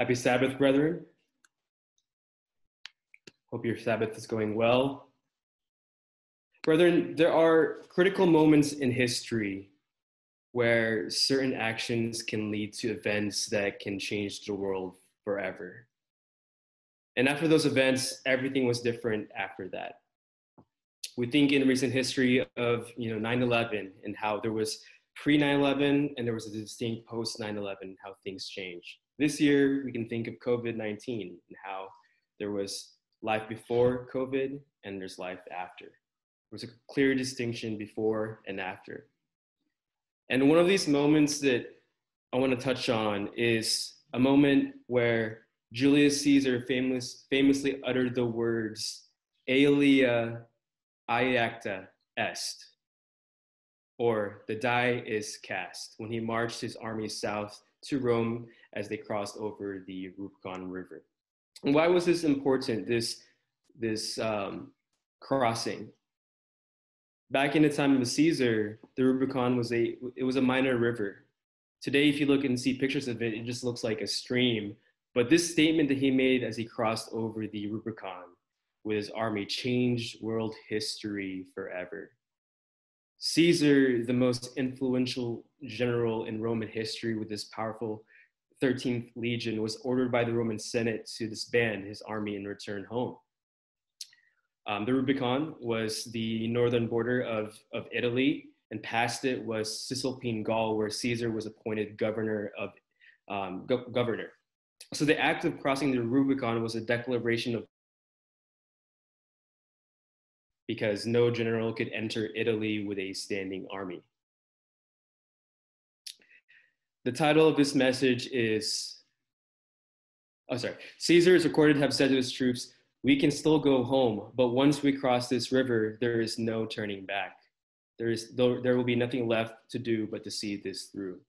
Happy Sabbath, brethren. Hope your Sabbath is going well. Brethren, there are critical moments in history where certain actions can lead to events that can change the world forever. And after those events, everything was different after that. We think in recent history of you know 9/11 and how there was pre 9/11 and there was a distinct post 9/11 how things changed. This year we can think of COVID-19 and how there was life before COVID and there's life after. There was a clear distinction before and after. And one of these moments that I want to touch on is a moment where Julius Caesar famous, famously uttered the words, Alea iacta est, or the die is cast, when he marched his army south to Rome as they crossed over the Rubicon River. And why was this important, this, this um, crossing? Back in the time of Caesar, the Rubicon was a it was a minor river. Today, if you look and see pictures of it, it just looks like a stream. But this statement that he made as he crossed over the Rubicon with his army changed world history forever. Caesar, the most influential general in Roman history with this powerful 13th legion, was ordered by the Roman Senate to disband his army and return home. Um, the Rubicon was the northern border of, of Italy, and past it was Cisalpine Gaul, where Caesar was appointed governor of um, go- governor. So the act of crossing the Rubicon was a declaration of because no general could enter Italy with a standing army. The title of this message is, oh sorry, Caesar is recorded to have said to his troops, we can still go home, but once we cross this river, there is no turning back. There, is, there will be nothing left to do but to see this through.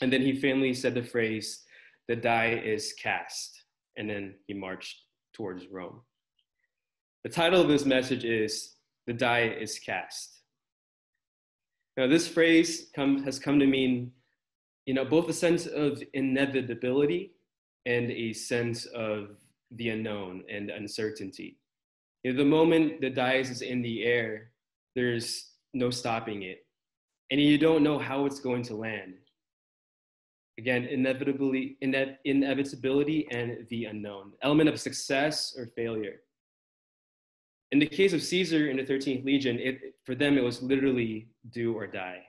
And then he finally said the phrase, the die is cast. And then he marched towards Rome. The title of this message is The Die is Cast. Now, this phrase come, has come to mean, you know, both a sense of inevitability and a sense of the unknown and uncertainty. You know, the moment the dice is in the air, there's no stopping it. And you don't know how it's going to land. Again, inevitably, ine- inevitability and the unknown, element of success or failure. In the case of Caesar in the 13th Legion, it, for them it was literally do or die.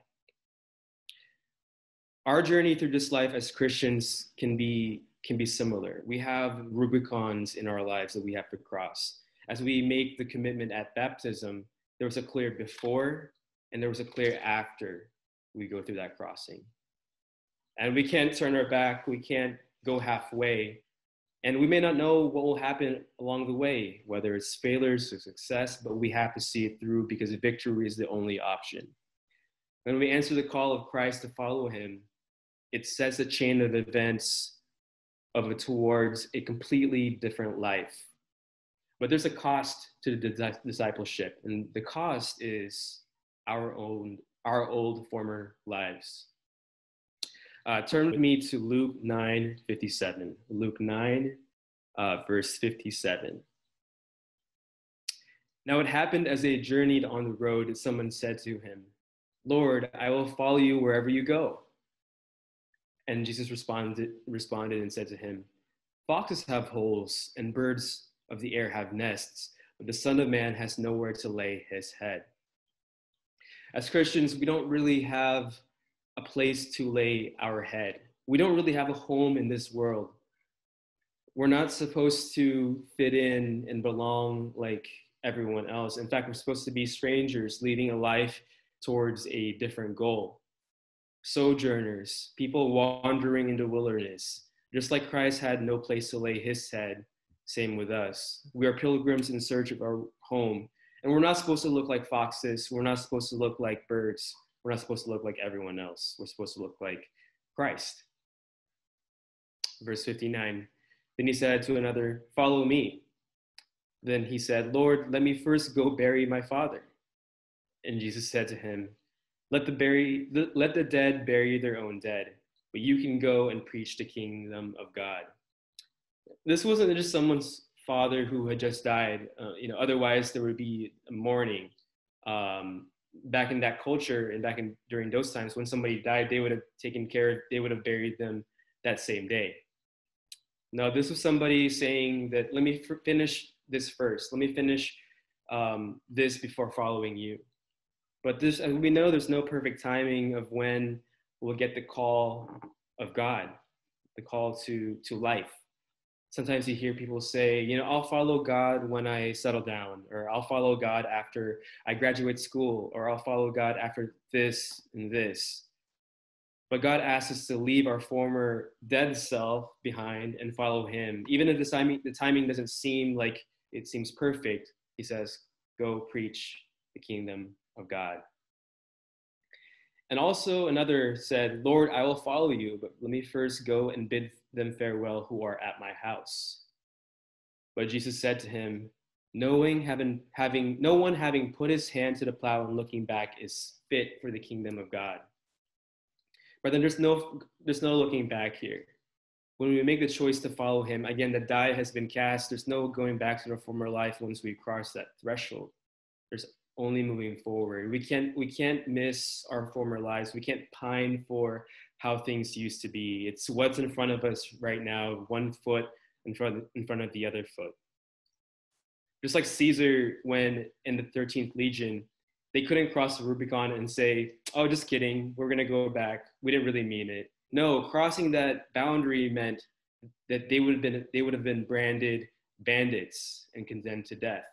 Our journey through this life as Christians can be can be similar. We have Rubicons in our lives that we have to cross. As we make the commitment at baptism, there was a clear before and there was a clear after we go through that crossing. And we can't turn our back, we can't go halfway. And we may not know what will happen along the way, whether it's failures or success, but we have to see it through because victory is the only option. When we answer the call of Christ to follow him, it sets a chain of events of it towards a completely different life. But there's a cost to the discipleship, and the cost is our own, our old former lives. Uh, turn with me to Luke 9 57. Luke 9, uh, verse 57. Now it happened as they journeyed on the road someone said to him, Lord, I will follow you wherever you go. And Jesus responded, responded and said to him, Foxes have holes, and birds of the air have nests, but the Son of Man has nowhere to lay his head. As Christians, we don't really have a place to lay our head. We don't really have a home in this world. We're not supposed to fit in and belong like everyone else. In fact, we're supposed to be strangers leading a life towards a different goal sojourners, people wandering in the wilderness. Just like Christ had no place to lay his head, same with us. We are pilgrims in search of our home. And we're not supposed to look like foxes. We're not supposed to look like birds. We're not supposed to look like everyone else. We're supposed to look like Christ. Verse 59 Then he said to another, Follow me. Then he said, Lord, let me first go bury my father. And Jesus said to him, let the, bury, let the dead bury their own dead, but you can go and preach the kingdom of God. this wasn't just someone's father who had just died. Uh, you know, otherwise there would be mourning. Um, back in that culture and back in during those times, when somebody died, they would have taken care. They would have buried them that same day. No, this was somebody saying that let me finish this first. Let me finish um, this before following you. But this, we know there's no perfect timing of when we'll get the call of God, the call to to life sometimes you hear people say, you know, I'll follow God when I settle down, or I'll follow God after I graduate school, or I'll follow God after this and this. But God asks us to leave our former dead self behind and follow Him. Even if the timing, the timing doesn't seem like it seems perfect, He says, go preach the kingdom of God. And also another said, Lord, I will follow you, but let me first go and bid them farewell who are at my house. But Jesus said to him, knowing having having no one having put his hand to the plow and looking back is fit for the kingdom of God. But then there's no there's no looking back here. When we make the choice to follow him, again the die has been cast. There's no going back to the former life once we cross that threshold. There's only moving forward. We can't we can't miss our former lives. We can't pine for how things used to be. It's what's in front of us right now, one foot in front, in front of the other foot. Just like Caesar, when in the 13th Legion, they couldn't cross the Rubicon and say, oh, just kidding, we're gonna go back. We didn't really mean it. No, crossing that boundary meant that they would have been, they would have been branded bandits and condemned to death.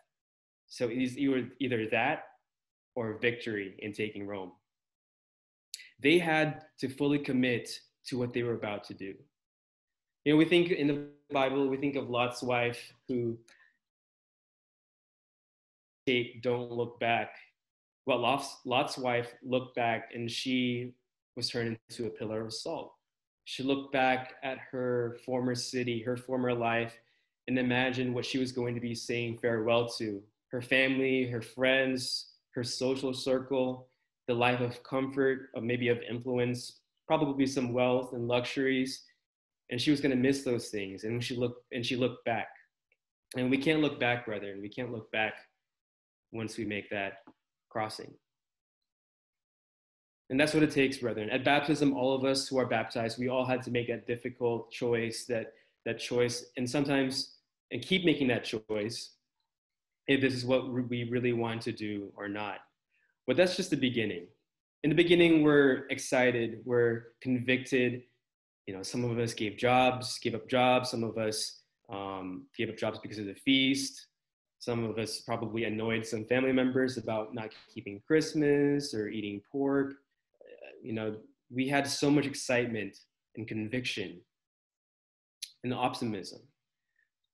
So it's either that or victory in taking Rome they had to fully commit to what they were about to do. You know, we think in the Bible, we think of Lot's wife who don't look back. Well, Lot's, Lot's wife looked back and she was turned into a pillar of salt. She looked back at her former city, her former life, and imagined what she was going to be saying farewell to her family, her friends, her social circle, the life of comfort, maybe of influence, probably some wealth and luxuries. And she was going to miss those things. And she looked and she looked back. And we can't look back, brethren. We can't look back once we make that crossing. And that's what it takes, brethren. At baptism, all of us who are baptized, we all had to make that difficult choice, that, that choice, and sometimes, and keep making that choice if this is what we really want to do or not. But that's just the beginning. In the beginning, we're excited, we're convicted. You know, some of us gave jobs, gave up jobs. Some of us um, gave up jobs because of the feast. Some of us probably annoyed some family members about not keeping Christmas or eating pork. Uh, you know, we had so much excitement and conviction and optimism.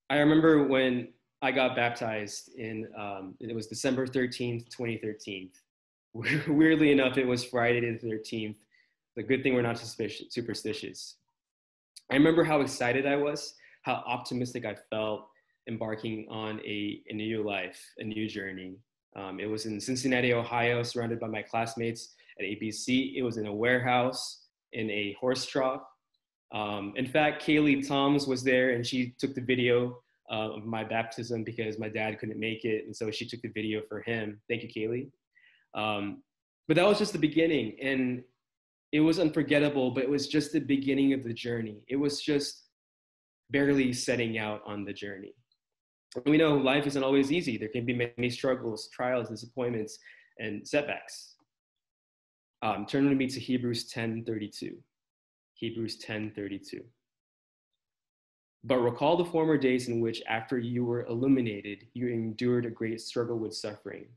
I remember when I got baptized in, um, it was December 13th, 2013. weirdly enough, it was Friday the 13th. The good thing we're not superstitious. I remember how excited I was, how optimistic I felt embarking on a, a new life, a new journey. Um, it was in Cincinnati, Ohio, surrounded by my classmates at ABC. It was in a warehouse, in a horse trough. Um, in fact, Kaylee Toms was there and she took the video uh, of my baptism because my dad couldn't make it. And so she took the video for him. Thank you, Kaylee. Um, but that was just the beginning. And it was unforgettable, but it was just the beginning of the journey. It was just barely setting out on the journey. And we know life isn't always easy. There can be many struggles, trials, disappointments, and setbacks. Um, turn with me to Hebrews 10:32. Hebrews 10:32. But recall the former days in which, after you were illuminated, you endured a great struggle with suffering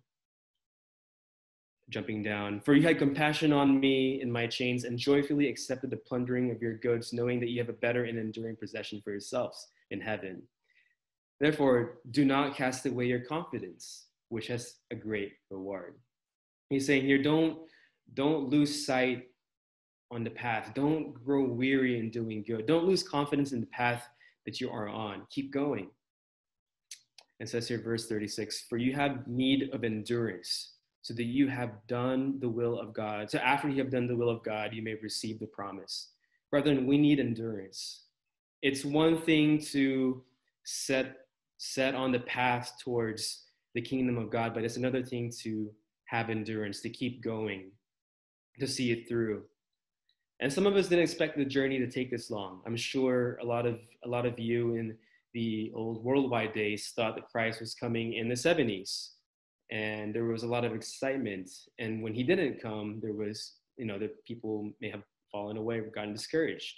jumping down. For you had compassion on me in my chains and joyfully accepted the plundering of your goods, knowing that you have a better and enduring possession for yourselves in heaven. Therefore, do not cast away your confidence, which has a great reward. He's saying here, don't, don't lose sight on the path. Don't grow weary in doing good. Don't lose confidence in the path that you are on. Keep going. It says here, verse 36 For you have need of endurance so that you have done the will of God. So after you have done the will of God, you may receive the promise. Brethren, we need endurance. it's one thing to set set on the path towards the kingdom of God, but it's another thing to have endurance, to keep going, to see it through. And some of us didn't expect the journey to take this long. I'm sure a lot of a lot of you in the old worldwide days thought that Christ was coming in the 70s. And there was a lot of excitement. And when he didn't come, there was, you know, the people may have fallen away or gotten discouraged.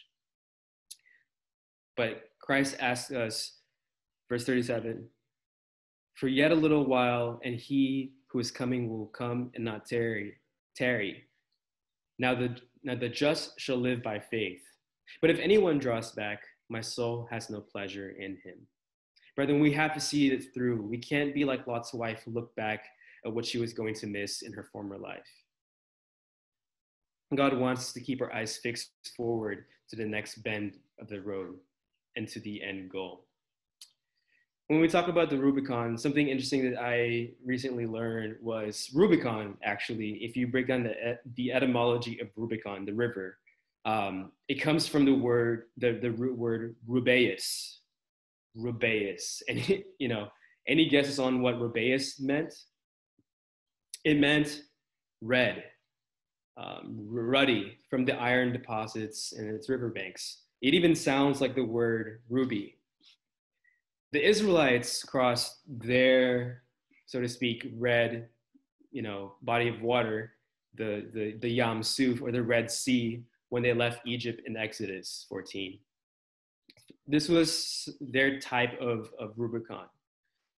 But Christ asked us, verse 37, for yet a little while, and he who is coming will come and not tarry. tarry. Now the, now the just shall live by faith. But if anyone draws back, my soul has no pleasure in him. Brethren, we have to see it through. We can't be like Lot's wife who looked back at what she was going to miss in her former life. God wants us to keep our eyes fixed forward to the next bend of the road and to the end goal. When we talk about the Rubicon, something interesting that I recently learned was Rubicon, actually, if you break down the, the etymology of Rubicon, the river, um, it comes from the word, the, the root word rubeus, rubeus. And, you know, any guesses on what rubeus meant? It meant red, um, ruddy from the iron deposits in its riverbanks. It even sounds like the word ruby. The Israelites crossed their, so to speak, red, you know, body of water, the, the, the Yam Suf or the Red Sea when they left Egypt in Exodus 14. This was their type of, of Rubicon.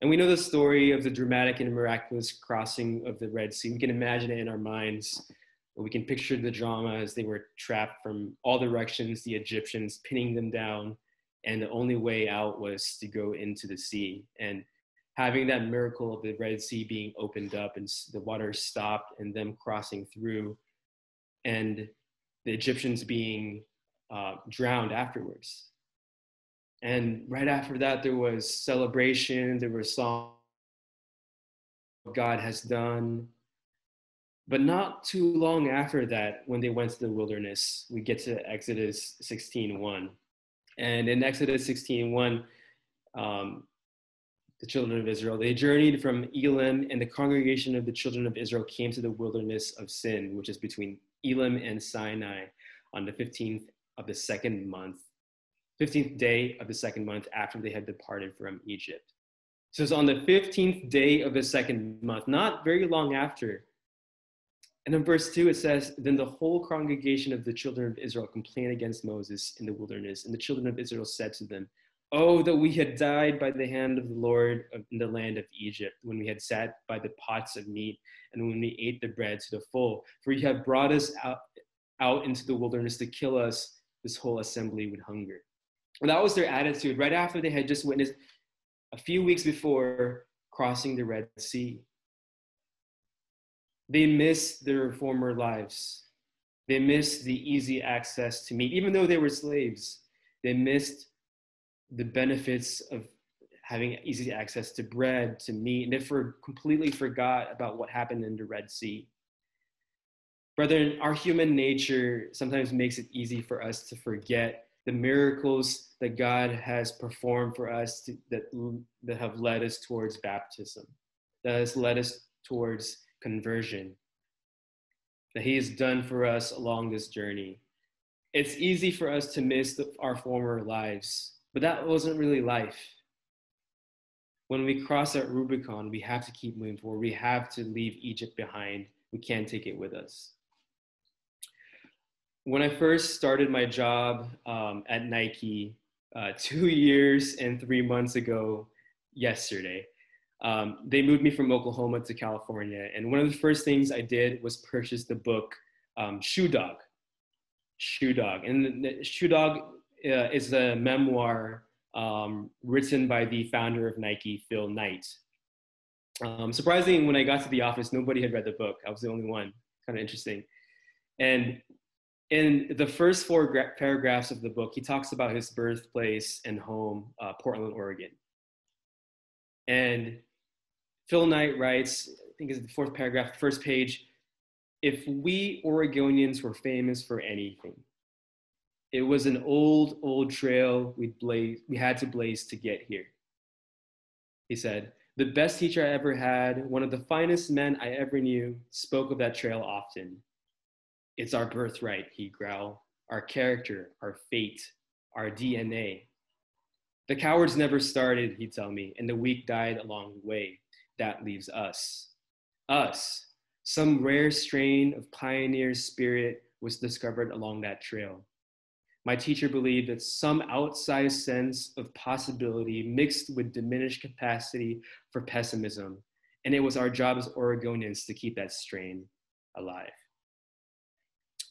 And we know the story of the dramatic and miraculous crossing of the Red Sea. We can imagine it in our minds. We can picture the drama as they were trapped from all directions, the Egyptians pinning them down, and the only way out was to go into the sea. And having that miracle of the Red Sea being opened up and the water stopped and them crossing through, and the Egyptians being uh, drowned afterwards. And right after that, there was celebration, there was song, God has done. But not too long after that, when they went to the wilderness, we get to Exodus 16.1. And in Exodus 16.1, um, the children of Israel, they journeyed from Elim, and the congregation of the children of Israel came to the wilderness of Sin, which is between Elim and Sinai on the 15th of the second month, 15th day of the second month after they had departed from Egypt. So it's on the 15th day of the second month, not very long after. And in verse 2, it says, Then the whole congregation of the children of Israel complained against Moses in the wilderness. And the children of Israel said to them, Oh, that we had died by the hand of the Lord in the land of Egypt, when we had sat by the pots of meat and when we ate the bread to the full. For you have brought us out, out into the wilderness to kill us, this whole assembly with hunger. And that was their attitude right after they had just witnessed a few weeks before crossing the Red Sea. They miss their former lives. They missed the easy access to meat, even though they were slaves. They missed the benefits of having easy access to bread, to meat, and they for, completely forgot about what happened in the Red Sea. Brethren, our human nature sometimes makes it easy for us to forget the miracles that God has performed for us to, that, that have led us towards baptism, that has led us towards conversion, that He has done for us along this journey. It's easy for us to miss the, our former lives but that wasn't really life. When we cross that Rubicon, we have to keep moving forward. We have to leave Egypt behind. We can't take it with us. When I first started my job um, at Nike uh, two years and three months ago, yesterday, um, they moved me from Oklahoma to California. And one of the first things I did was purchase the book um, Shoe Dog. Shoe Dog. And the, the Shoe Dog uh, is a memoir um, written by the founder of Nike, Phil Knight. Um, surprising, when I got to the office, nobody had read the book. I was the only one. Kind of interesting. And in the first four gra- paragraphs of the book, he talks about his birthplace and home, uh, Portland, Oregon. And Phil Knight writes, I think it's the fourth paragraph, first page, if we Oregonians were famous for anything, It was an old, old trail we'd blaze, we had to blaze to get here. He said, the best teacher I ever had, one of the finest men I ever knew, spoke of that trail often. It's our birthright, he'd growl, our character, our fate, our DNA. The cowards never started, he'd tell me, and the weak died along the way. That leaves us. Us. Some rare strain of pioneer spirit was discovered along that trail. My teacher believed that some outsized sense of possibility mixed with diminished capacity for pessimism, and it was our job as Oregonians to keep that strain alive.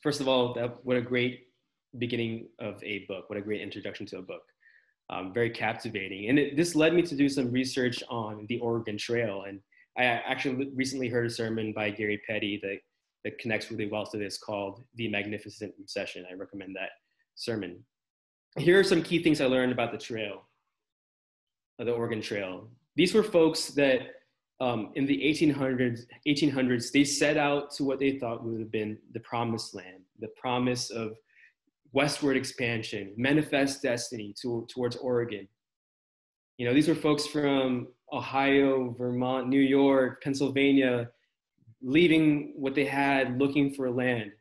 First of all, that, what a great beginning of a book, what a great introduction to a book. Um, very captivating. And it, this led me to do some research on the Oregon Trail. And I actually recently heard a sermon by Gary Petty that, that connects really well to this called The Magnificent Recession. I recommend that sermon. Here are some key things I learned about the trail, the Oregon Trail. These were folks that um, in the 1800s, 1800s, they set out to what they thought would have been the promised land, the promise of westward expansion, manifest destiny to, towards Oregon. You know, these were folks from Ohio, Vermont, New York, Pennsylvania, leaving what they had, looking for land.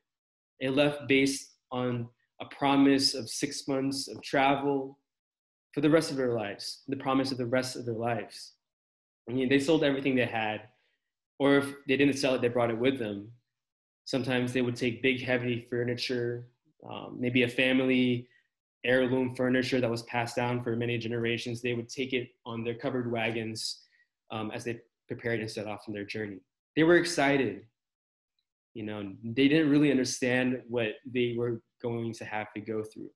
They left based on a promise of six months of travel for the rest of their lives, the promise of the rest of their lives. I mean, they sold everything they had, or if they didn't sell it, they brought it with them. Sometimes they would take big, heavy furniture, um, maybe a family heirloom furniture that was passed down for many generations. They would take it on their covered wagons um, as they prepared and set off on their journey. They were excited. You know, they didn't really understand what they were going to have to go through.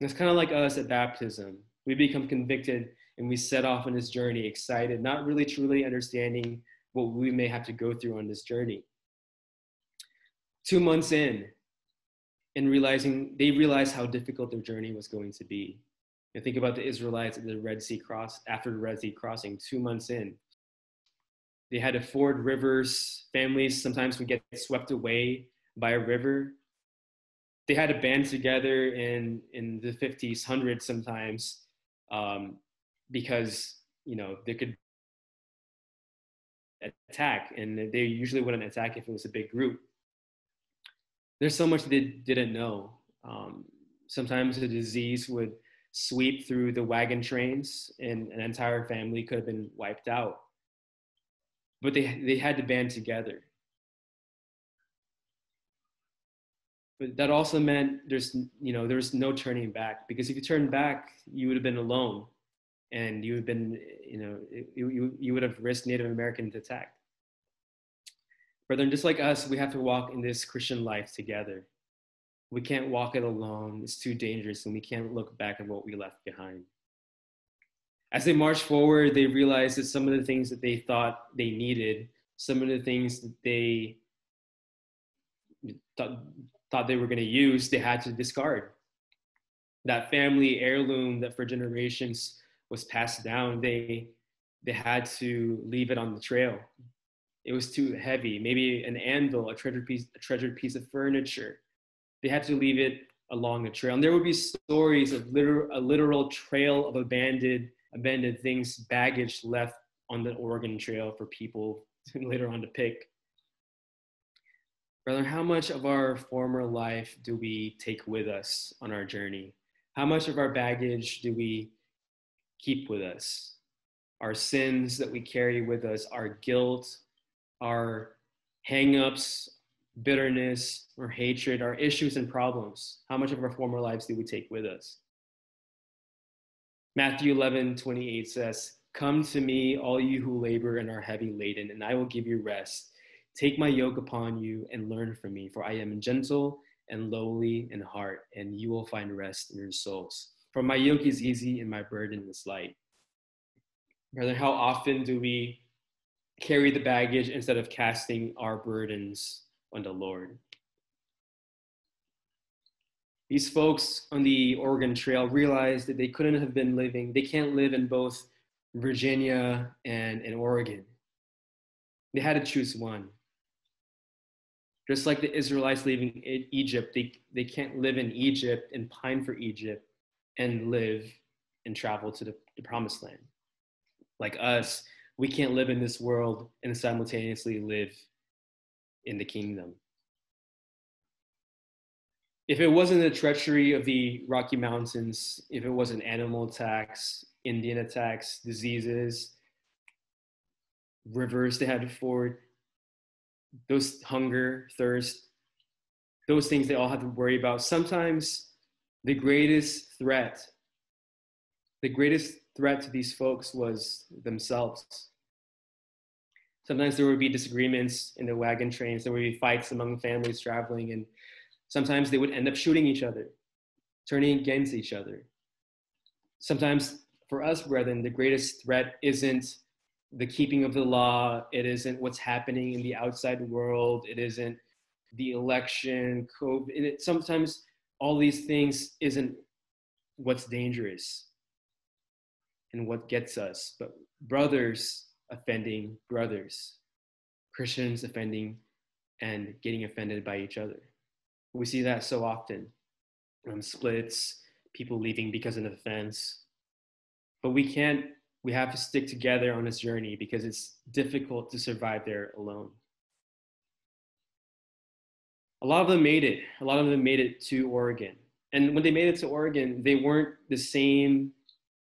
And it's kind of like us at baptism. We become convicted and we set off on this journey excited, not really truly understanding what we may have to go through on this journey. Two months in, and realizing they realized how difficult their journey was going to be. And think about the Israelites at the Red Sea cross after the Red Sea crossing, two months in. They had to ford rivers. Families sometimes would get swept away by a river they had a band together in in the 50s, hundreds sometimes, um, because you know they could attack, and they usually wouldn't attack if it was a big group. There's so much they didn't know. Um, sometimes a disease would sweep through the wagon trains, and an entire family could have been wiped out. But they they had to band together but that also meant there's you know there's no turning back because if you turn back you would have been alone and you would have been you know you, you, you would have risked native americans attack brethren just like us we have to walk in this christian life together we can't walk it alone it's too dangerous and we can't look back at what we left behind as they march forward they realize that some of the things that they thought they needed some of the things that they thought thought they were going to use, they had to discard. That family heirloom that for generations was passed down, they they had to leave it on the trail. It was too heavy. Maybe an anvil, a treasured piece, a treasured piece of furniture. They had to leave it along the trail. And there would be stories of literal, a literal trail of abandoned, abandoned things, baggage left on the Oregon Trail for people later on to pick. Brother, how much of our former life do we take with us on our journey? How much of our baggage do we keep with us? Our sins that we carry with us, our guilt, our hangups, bitterness, or hatred, our issues and problems. How much of our former lives do we take with us? Matthew 11, 28 says, Come to me, all you who labor and are heavy laden, and I will give you rest. Take my yoke upon you and learn from me, for I am gentle and lowly in heart, and you will find rest in your souls. For my yoke is easy and my burden is light. Brother, how often do we carry the baggage instead of casting our burdens on the Lord? These folks on the Oregon Trail realized that they couldn't have been living, they can't live in both Virginia and in Oregon. They had to choose one. Just like the Israelites leaving Egypt, they, they can't live in Egypt and pine for Egypt and live and travel to the, the promised land. Like us, we can't live in this world and simultaneously live in the kingdom. If it wasn't the treachery of the Rocky Mountains, if it wasn't animal attacks, Indian attacks, diseases, rivers they had to ford, those hunger, thirst, those things they all had to worry about. Sometimes the greatest threat, the greatest threat to these folks was themselves. Sometimes there would be disagreements in the wagon trains, there would be fights among families traveling, and sometimes they would end up shooting each other, turning against each other. Sometimes for us, brethren, the greatest threat isn't the keeping of the law, it isn't what's happening in the outside world, it isn't the election, COVID. It, sometimes all these things isn't what's dangerous and what gets us, but brothers offending brothers, Christians offending and getting offended by each other. We see that so often. Um, splits, people leaving because of an offense. But we can't, we have to stick together on this journey because it's difficult to survive there alone. A lot of them made it. A lot of them made it to Oregon. And when they made it to Oregon, they weren't the same,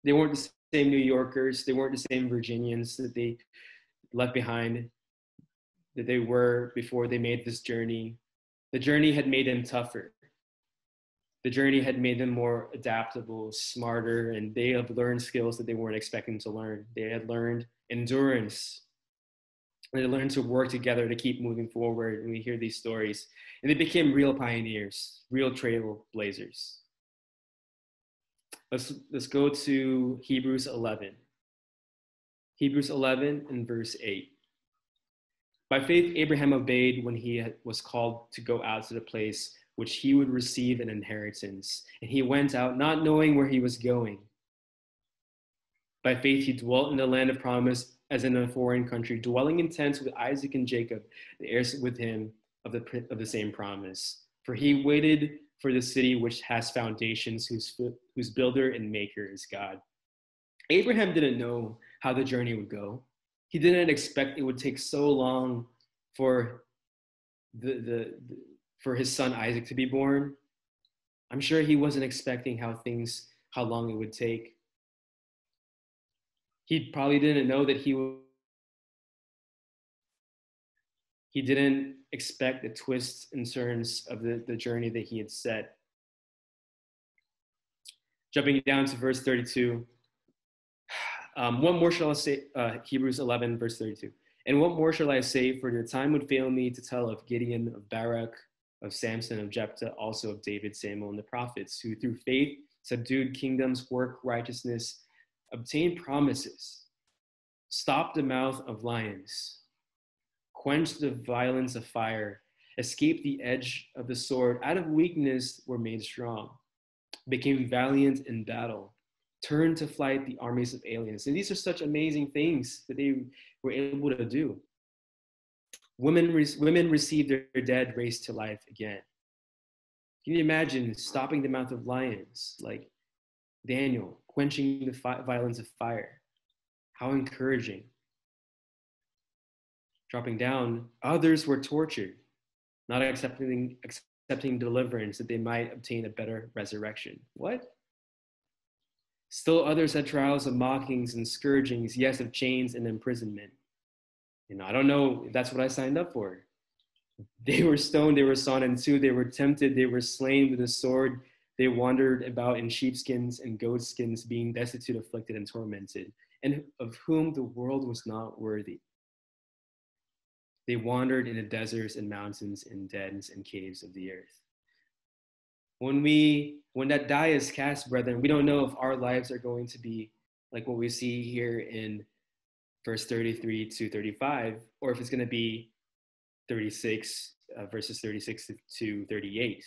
they weren't the same New Yorkers, they weren't the same Virginians that they left behind that they were before they made this journey. The journey had made them tougher. The journey had made them more adaptable, smarter, and they have learned skills that they weren't expecting to learn. They had learned endurance. They learned to work together to keep moving forward. And we hear these stories. And they became real pioneers, real trailblazers. Let's, let's go to Hebrews 11. Hebrews 11 and verse 8. By faith, Abraham obeyed when he was called to go out to the place which he would receive an inheritance. And he went out not knowing where he was going. By faith, he dwelt in the land of promise as in a foreign country, dwelling in tents with Isaac and Jacob, the heirs with him of the, of the same promise. For he waited for the city which has foundations, whose, whose builder and maker is God. Abraham didn't know how the journey would go. He didn't expect it would take so long for the, the, the for his son Isaac to be born. I'm sure he wasn't expecting how things how long it would take. He probably didn't know that he would he didn't expect the twists and turns of the, the journey that he had set. Jumping down to verse 32. Um, what more shall I say? Uh, Hebrews 11, verse 32. And what more shall I say? For the time would fail me to tell of Gideon, of Barak, of Samson, of Jephthah, also of David, Samuel, and the prophets, who through faith subdued kingdoms, worked righteousness, obtained promises, stopped the mouth of lions, quenched the violence of fire, escaped the edge of the sword, out of weakness were made strong, became valiant in battle turned to flight the armies of aliens. And these are such amazing things that they were able to do. Women, re- women received their dead raised to life again. Can you imagine stopping the mouth of lions like Daniel, quenching the fi- violence of fire? How encouraging. Dropping down, others were tortured, not accepting, accepting deliverance that they might obtain a better resurrection. What? Still others had trials of mockings and scourgings, yes, of chains and imprisonment. You know, I don't know if that's what I signed up for. They were stoned, they were sawn in two, they were tempted, they were slain with a sword, they wandered about in sheepskins and goatskins, being destitute, afflicted, and tormented, and of whom the world was not worthy. They wandered in the deserts and mountains and dens and caves of the earth when we when that die is cast, brethren, we don't know if our lives are going to be like what we see here in verse 33 to 35, or if it's going to be 36 uh, verses 36 to 38.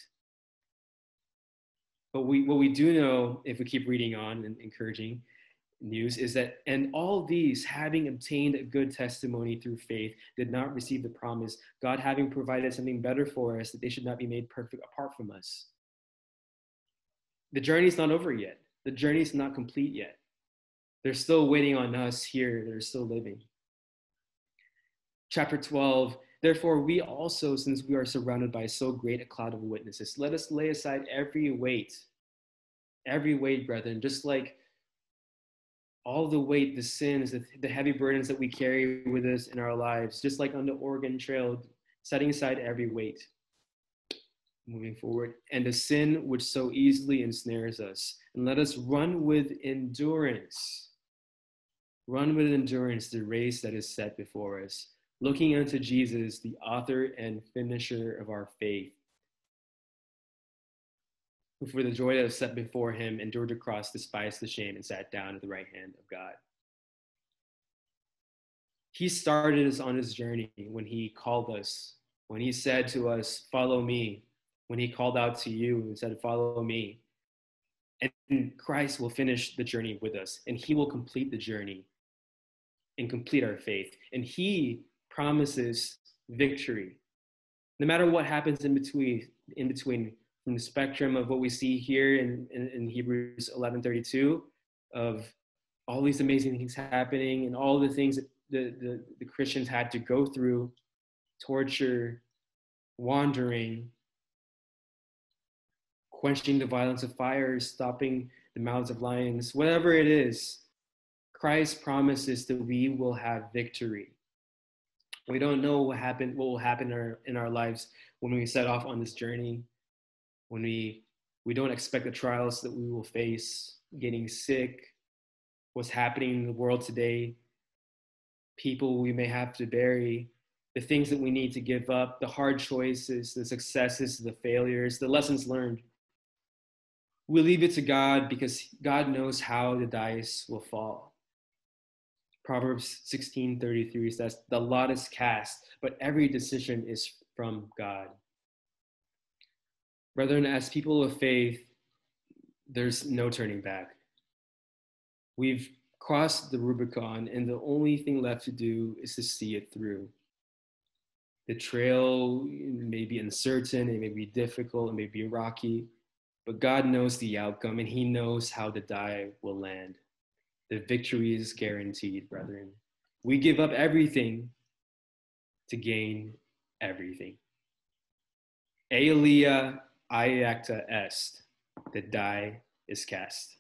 But we, what we do know, if we keep reading on and encouraging, news is that, and all these, having obtained a good testimony through faith, did not receive the promise, God having provided something better for us, that they should not be made perfect apart from us. The journey is not over yet. The journey is not complete yet. They're still waiting on us here. They're still living. Chapter 12 Therefore, we also, since we are surrounded by so great a cloud of witnesses, let us lay aside every weight, every weight, brethren, just like all the weight, the sins, the, the heavy burdens that we carry with us in our lives, just like on the Oregon Trail, setting aside every weight, moving forward, and the sin which so easily ensnares us. And let us run with endurance, run with endurance the race that is set before us looking unto Jesus, the author and finisher of our faith, who for the joy that was set before him endured the cross, despised the shame, and sat down at the right hand of God. He started us on his journey when he called us, when he said to us, Follow me, when he called out to you and said, Follow me. And Christ will finish the journey with us, and he will complete the journey and complete our faith. And he promises victory. No matter what happens in between, in between from the spectrum of what we see here in, in, in Hebrews 11:32, of all these amazing things happening and all the things that the, the, the Christians had to go through, torture, wandering, quenching the violence of fires, stopping the mouths of lions, whatever it is, Christ promises that we will have victory. We don't know what happened, what will happen in our, in our lives when we set off on this journey, when we we don't expect the trials that we will face, getting sick, what's happening in the world today, people we may have to bury, the things that we need to give up, the hard choices, the successes, the failures, the lessons learned. We leave it to God because God knows how the dice will fall. Proverbs 16:33 says, "The lot is cast, but every decision is from God." Brethren, as people of faith, there's no turning back. We've crossed the Rubicon, and the only thing left to do is to see it through. The trail may be uncertain, it may be difficult, it may be rocky, but God knows the outcome, and He knows how the die will land. The victory is guaranteed, brethren. We give up everything to gain everything. Alea iacta est, the die is cast.